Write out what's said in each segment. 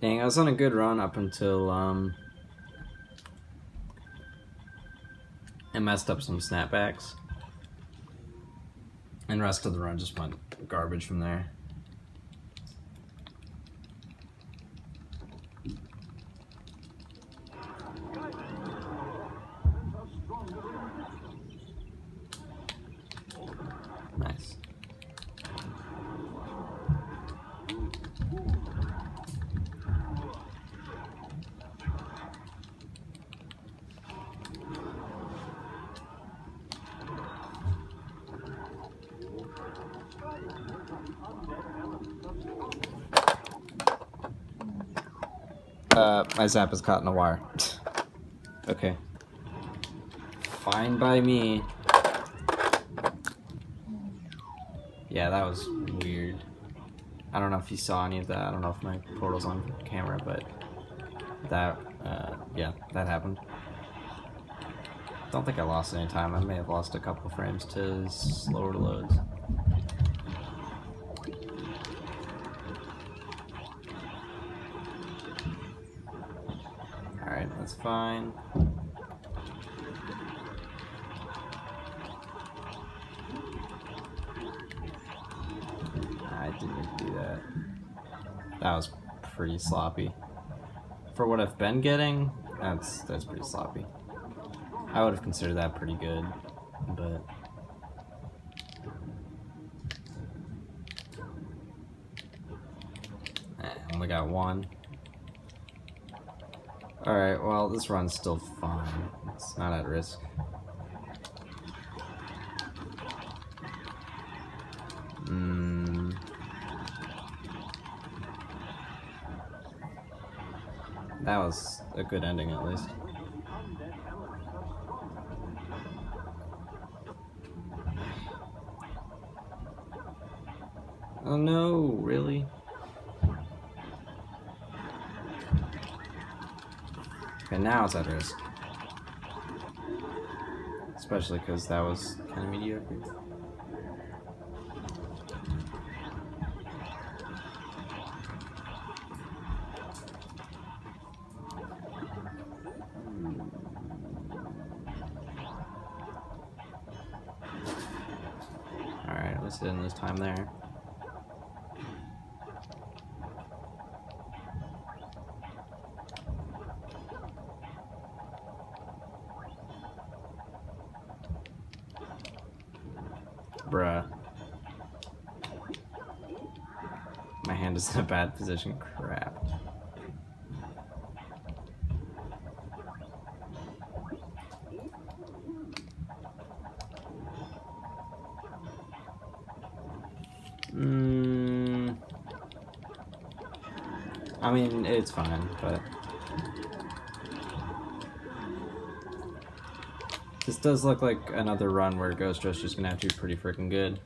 Dang, I was on a good run up until um, I messed up some snapbacks. And rest of the run just went garbage from there. Uh, my zap is caught in a wire. okay. Fine by me. Yeah, that was weird. I don't know if you saw any of that. I don't know if my portal's on camera, but that, uh, yeah, that happened. Don't think I lost any time. I may have lost a couple frames to slower loads. That's fine. I didn't do that. That was pretty sloppy. For what I've been getting, that's that's pretty sloppy. I would have considered that pretty good, but Eh, only got one. Alright, well, this run's still fine. It's not at risk. Hmm. That was a good ending, at least. Oh no, really? Okay, now it's at risk. Especially because that was kind of mediocre. Alright, let's end this time there. Bruh. My hand is in a bad position. Crap. Mm, I mean, it's fine, but this does look like another run where Ghost is gonna have to be pretty freaking good.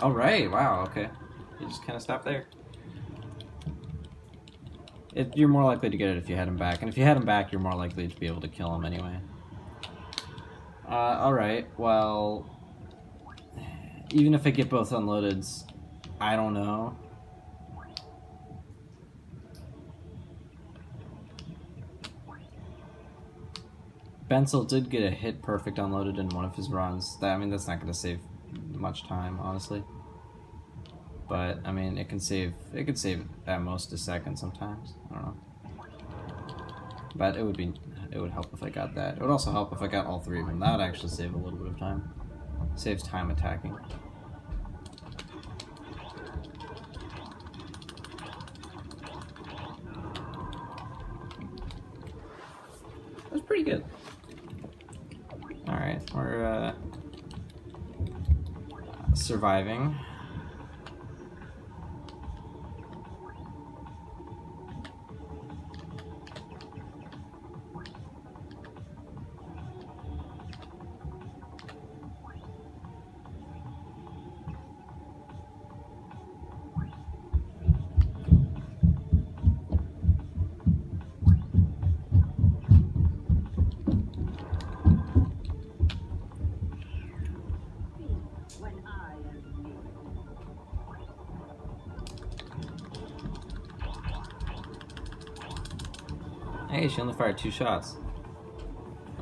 All right, wow, okay. You just kind of stop there. It, you're more likely to get it if you had him back, and if you had him back, you're more likely to be able to kill him anyway. Uh, alright, well... Even if I get both unloaded, I don't know. Bensel did get a hit perfect unloaded in one of his runs. That I mean, that's not going to save much time, honestly. But I mean, it can save. It could save at most a second sometimes. I don't know. But it would be. It would help if I got that. It would also help if I got all three of them. That would actually save a little bit of time. Saves time attacking. That's pretty good. Alright, we're uh, surviving. Hey, she only fired two shots.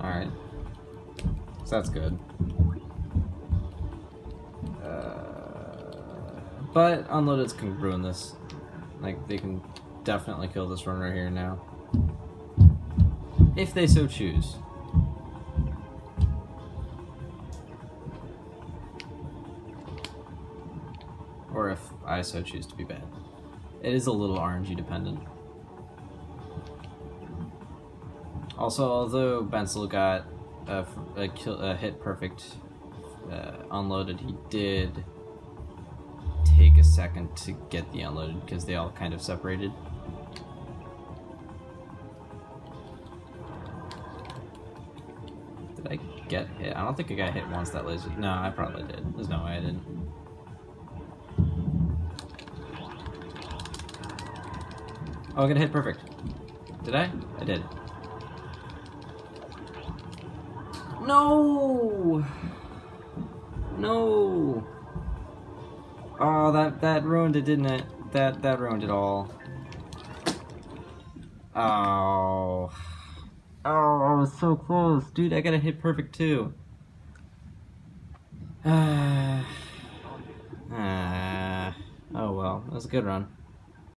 Alright. So that's good. Uh, but unloadeds can ruin this. Like, they can definitely kill this run right here now. If they so choose. Or if I so choose to be bad. It is a little RNG dependent. Also, although Bensel got a, a, kill, a hit perfect uh, unloaded, he did take a second to get the unloaded because they all kind of separated. Did I get hit? I don't think I got hit once that laser. No, I probably did. There's no way I didn't. Oh, I got hit perfect. Did I? I did. No! No! Oh, that that ruined it, didn't it? That that ruined it all. Oh. Oh, I was so close. Dude, I gotta hit perfect too. Ah. ah. Oh well, that was a good run.